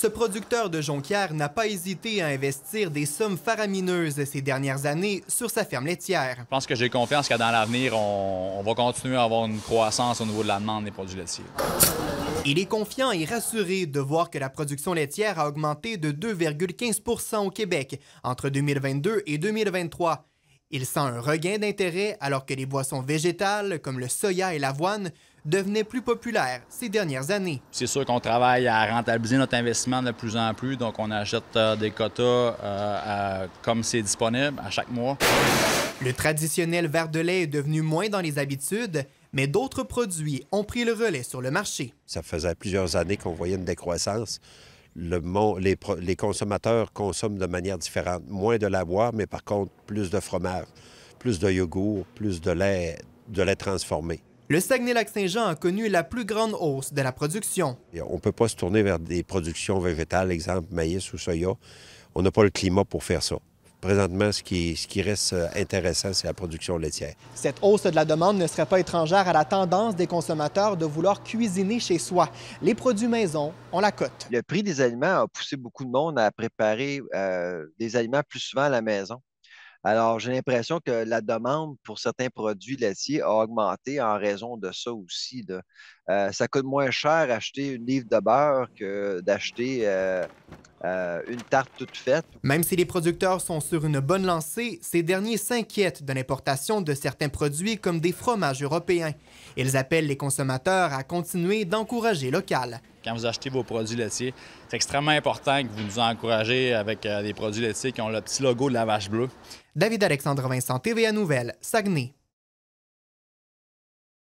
Ce producteur de jonquière n'a pas hésité à investir des sommes faramineuses ces dernières années sur sa ferme laitière. Je pense que j'ai confiance que dans l'avenir, on, va continuer à avoir une croissance au niveau de la demande des produits laitiers. Il est confiant et rassuré de voir que la production laitière a augmenté de 2,15% au Québec entre 2022 et 2023. Il sent un regain d'intérêt alors que les boissons végétales comme le soya et l'avoine devenaient plus populaires ces dernières années. C'est sûr qu'on travaille à rentabiliser notre investissement de plus en plus, donc on achète euh, des quotas euh, comme c'est disponible à chaque mois. Le traditionnel verre de lait est devenu moins dans les habitudes, mais d'autres produits ont pris le relais sur le marché. Ça faisait plusieurs années qu'on voyait une décroissance le, les, les, consommateurs consomment de manière différente. Moins de l'avoir, mais par contre, plus de fromage, plus de yogourt, plus de lait, de lait transformé. Le Saguenay-Lac-Saint-Jean a connu la plus grande hausse de la production. on ne peut pas se tourner vers des productions végétales, exemple maïs ou soya. On n'a pas le climat pour faire ça. Présentement, ce qui, ce qui reste euh, intéressant, c'est la production laitière. Cette hausse de la demande ne serait pas étrangère à la tendance des consommateurs de vouloir cuisiner chez soi. Les produits maison ont la cote. Le prix des aliments a poussé beaucoup de monde à préparer euh, des aliments plus souvent à la maison. Alors, j'ai l'impression que la demande pour certains produits laitiers a augmenté en raison de ça aussi. Euh, ça coûte moins cher acheter une livre de beurre que d'acheter euh, une tarte toute faite. Même si les producteurs sont sur une bonne lancée, ces derniers s'inquiètent de l'importation de certains produits comme des fromages européens. Ils appellent les consommateurs à continuer d'encourager local. Quand vous achetez vos produits laitiers, c'est extrêmement important que vous nous encouragez avec euh, des produits laitiers qui ont le petit logo de la vache bleue. David-Alexandre Vincent, TVA Nouvelle, Saguenay.